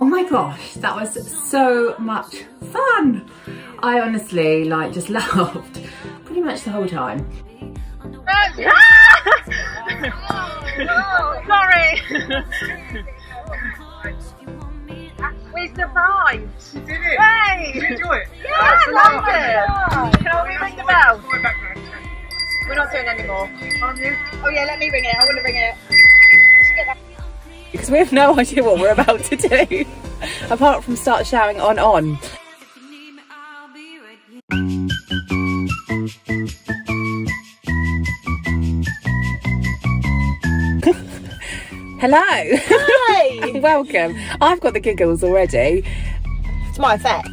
Oh my gosh, that was so much fun. I honestly like just laughed pretty much the whole time. oh, sorry. we survived. You did it. Hey. Did you enjoy it? Yeah, I loved it. Can we ring the bell? Go back now. We're not doing any more. Oh yeah, let me ring it. I want to ring it. Because we have no idea what we're about to do. Apart from start shouting on on. Hello. Hi. Welcome. I've got the giggles already. It's my effect.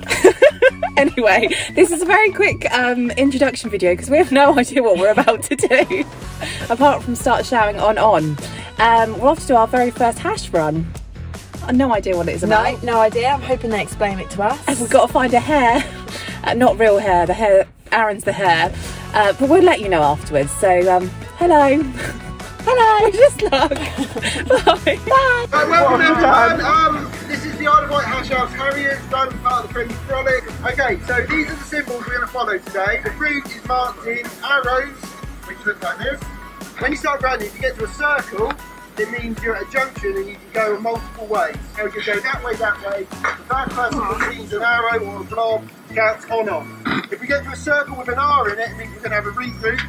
anyway, this is a very quick um, introduction video because we have no idea what we're about to do. Apart from start shouting on on. Um, we're off to do our very first hash run. I've no idea what it is about. No, no idea. I'm hoping they explain it to us. And we've got to find a hare. Uh, not real hare, the hare, Aaron's the hare. Uh, but we'll let you know afterwards. So, um, hello. Hello. Just look. Bye. Bye. Right, welcome everyone. The Isle of Wight Hash House Harriers, driving part of the Friendly Frolic. Okay, so these are the symbols we're going to follow today. The route is marked in arrows, which look like this. When you start running, if you get to a circle, it means you're at a junction and you can go multiple ways. So you can go that way, that way. The first person that sees an arrow or a blob counts on off. If we get to a circle with an R in it, it means we're going to have a regroup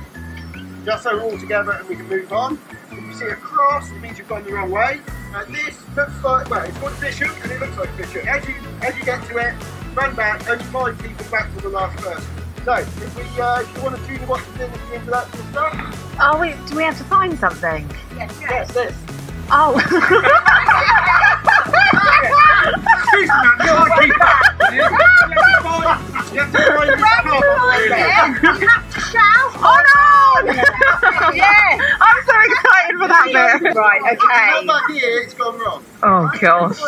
just so we're all together and we can move on. If you see a cross, it means you've gone the wrong way. And this looks like, well, it's called fish hook and it looks like fish hook. As you, as you get to it, run back, only five people back to the last person. So, if we, uh, if you want to tune what's in the introduction stuff, Oh, we, do we have to find something? yes, yes, this. Oh. Excuse me, man, you want to keep up. You have to find, you have to find the spot. you have to shout on on! yeah! I'm so excited for that bit. Right, Come okay. back here, it's gone wrong. Oh gosh.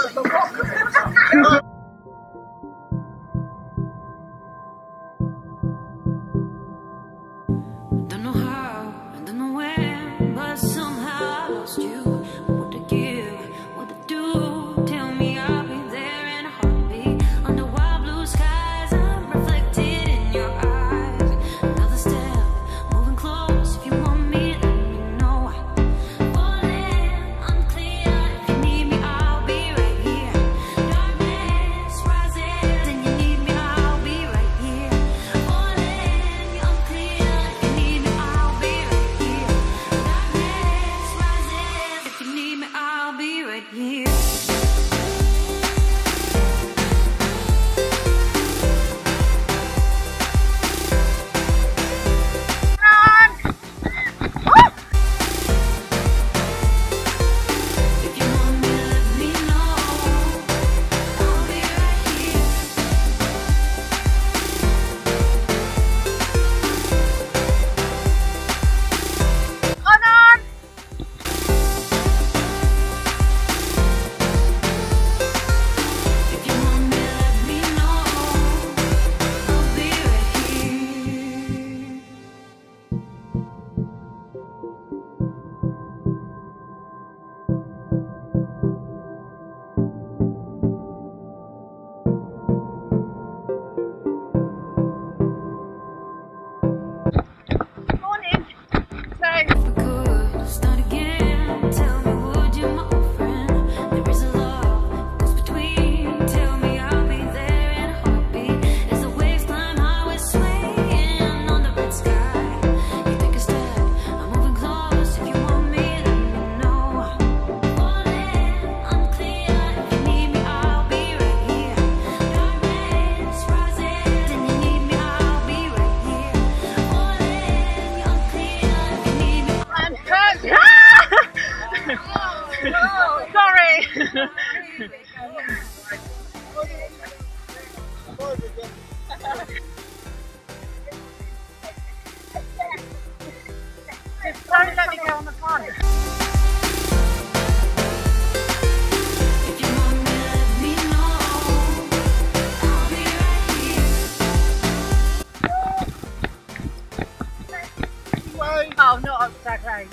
Right.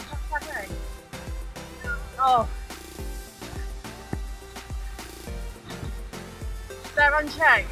Oh. They're on check.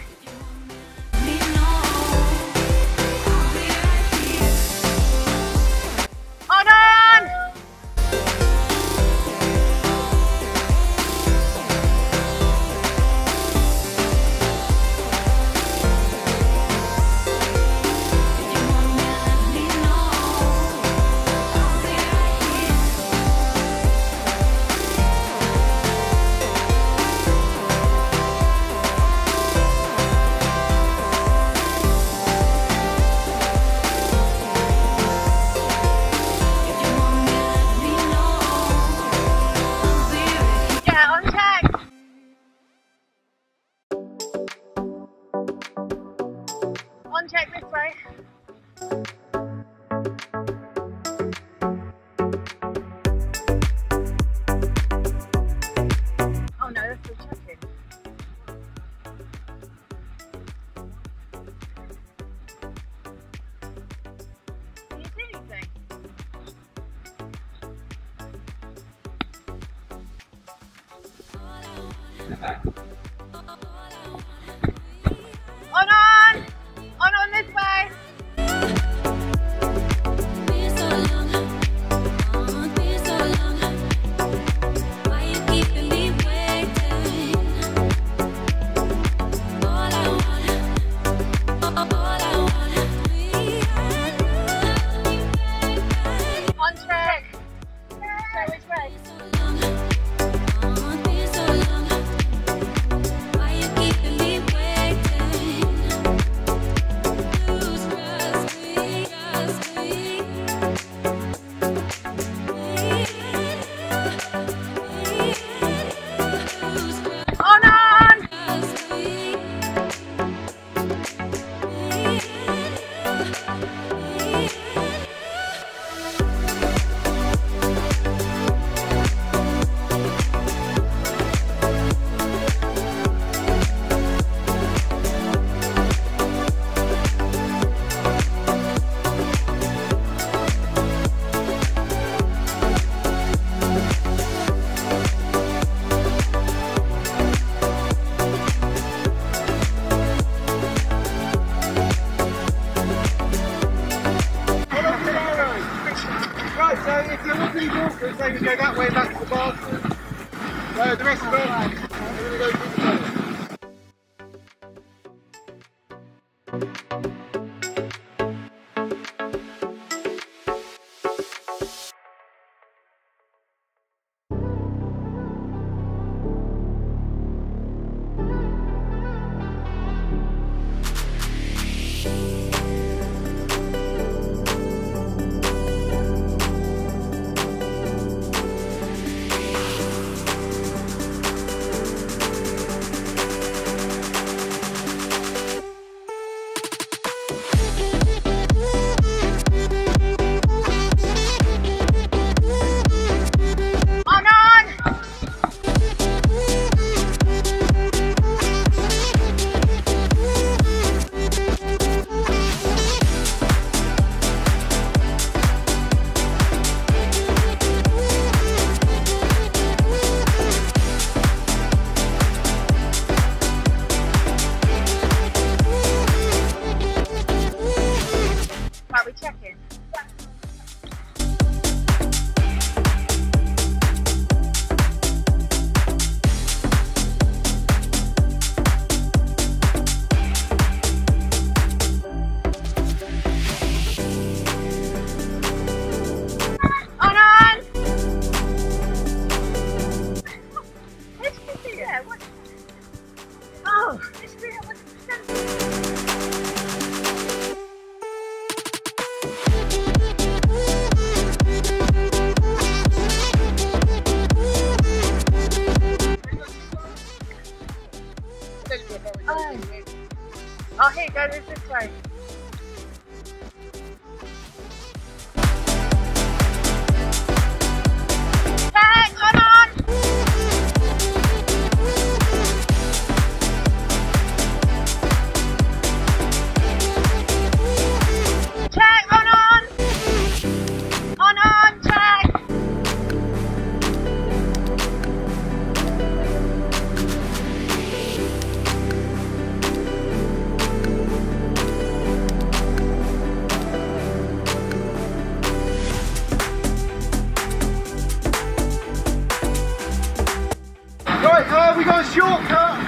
We got a shortcut.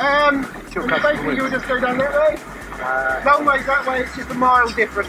Um, Shortcut basically you'll just go down that way. Long ways that way, it's just a mile difference.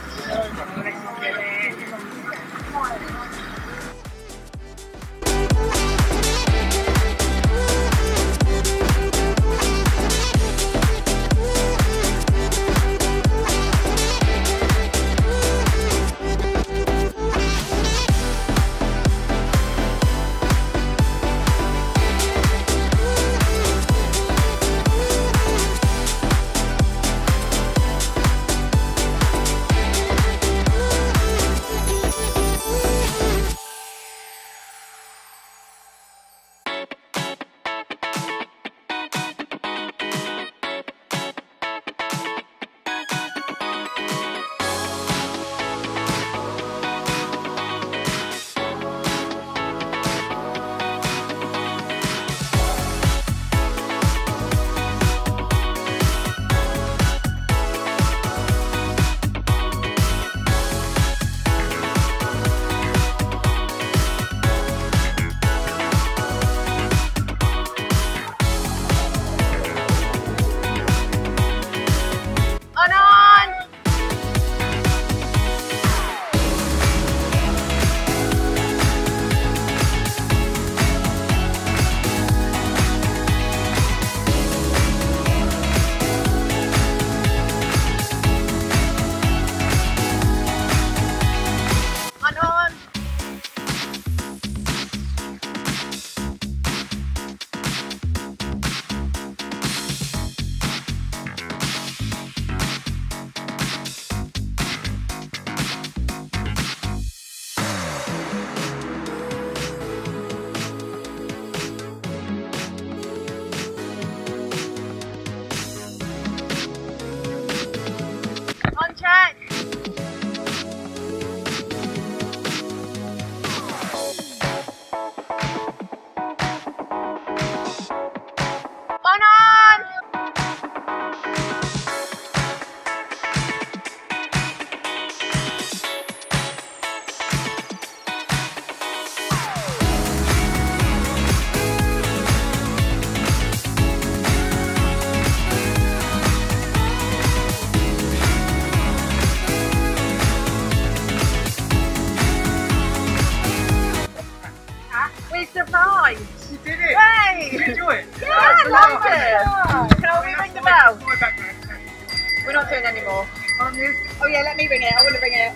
Not doing any more. Aren't you? Oh yeah, let me ring it. I want to ring it.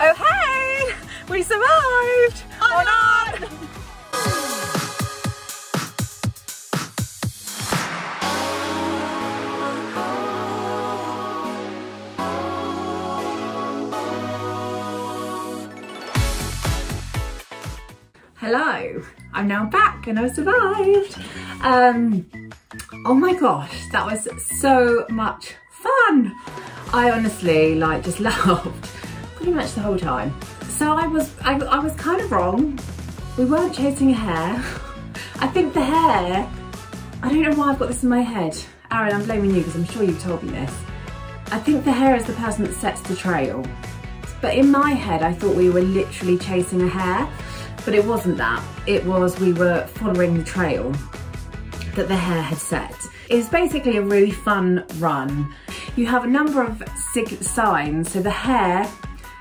Oh hey! We survived! On on! Hello, I'm now back and I survived. Um, oh my gosh, that was so much fun. I honestly like just laughed pretty much the whole time. So I was, I, I was kind of wrong. We weren't chasing a hare. I think the hare, I don't know why I've got this in my head. Aaron, I'm blaming you because I'm sure you've told me this. I think the hare is the person that sets the trail. But in my head, I thought we were literally chasing a hare, but it wasn't that. It was we were following the trail that the hare had set. It's basically a really fun run. You have a number of sig- signs. So the hare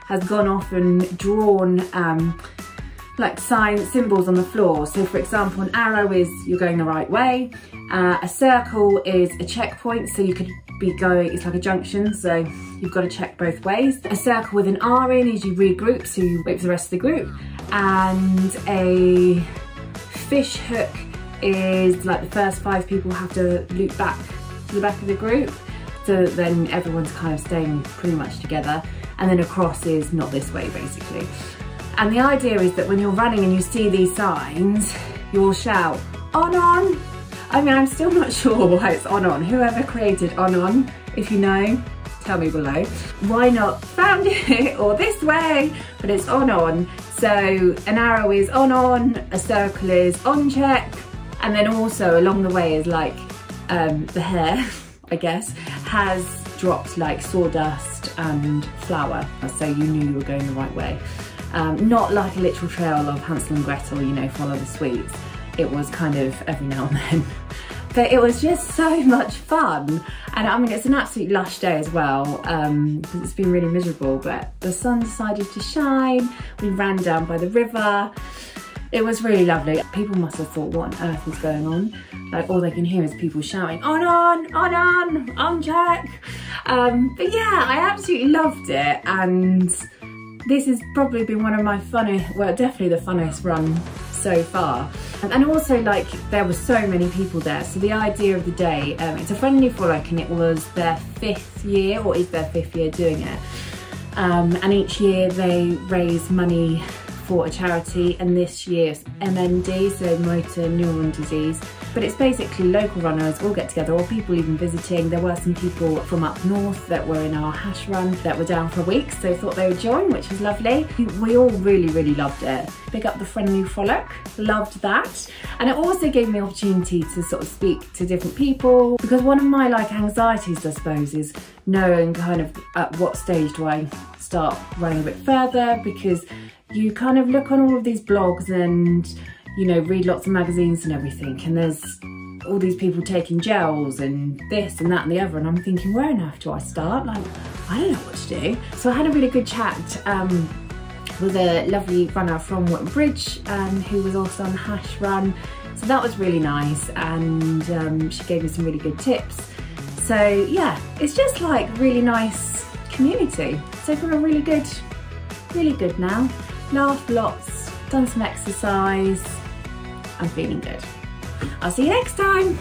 has gone off and drawn um, like sign symbols on the floor. So for example, an arrow is you're going the right way. Uh, a circle is a checkpoint, so you could be going, it's like a junction, so you've got to check both ways. A circle with an R in is you regroup, so you wait for the rest of the group. And a fish hook is like the first five people have to loop back to the back of the group. So then everyone's kind of staying pretty much together. And then across is not this way basically. And the idea is that when you're running and you see these signs, you'll shout, on on. I mean, I'm still not sure why it's on on. Whoever created on on, if you know, tell me below. Why not found it or this way, but it's on on. So an arrow is on on, a circle is on check, and then also along the way is like um, the hare, I guess, has dropped like sawdust and flour, so you knew you were going the right way. Um, not like a literal trail of Hansel and Gretel, you know, follow the sweets. it was kind of every now and then. But it was just so much fun. And I mean, it's an absolute lush day as well, um, it's been really miserable, but the sun decided to shine. We ran down by the river. It was really lovely. People must have thought, what on earth is going on? Like all they can hear is people shouting, on, on, on, on, on check. Um, but yeah, I absolutely loved it. And this has probably been one of my funniest, well, definitely the funniest run so far. And also like there were so many people there. So the idea of the day, um, it's a friendly frolic and it was their fifth year or is their fifth year doing it. Um, and each year they raise money for a charity and this year's MND, so motor neuron disease. But it's basically local runners all get together or people even visiting. There were some people from up north that were in our hash run that were down for a week, so thought they would join, which was lovely. We all really, really loved it. Big up the friendly frolic, loved that. And it also gave me opportunity to sort of speak to different people because one of my like anxieties, I suppose, is knowing kind of at what stage do I start running a bit further because you kind of look on all of these blogs and you know read lots of magazines and everything and there's all these people taking gels and this and that and the other and I'm thinking where on earth do I start? Like I don't know what to do. So I had a really good chat um, with a lovely runner from Wootton Bridge um, who was also on hash run. So that was really nice and um, she gave me some really good tips. So yeah it's just like really nice community. So from a really good really good now laughed lots, done some exercise. I'm feeling good. I'll see you next time.